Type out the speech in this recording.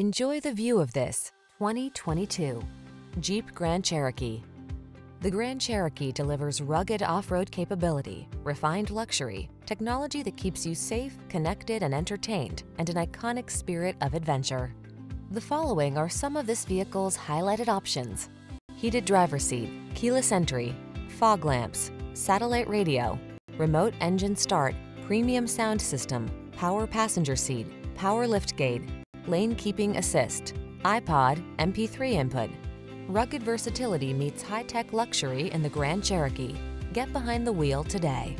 Enjoy the view of this 2022 Jeep Grand Cherokee. The Grand Cherokee delivers rugged off-road capability, refined luxury, technology that keeps you safe, connected, and entertained, and an iconic spirit of adventure. The following are some of this vehicle's highlighted options. Heated driver seat, keyless entry, fog lamps, satellite radio, remote engine start, premium sound system, power passenger seat, power liftgate, lane keeping assist, iPod, MP3 input. Rugged versatility meets high-tech luxury in the Grand Cherokee. Get behind the wheel today.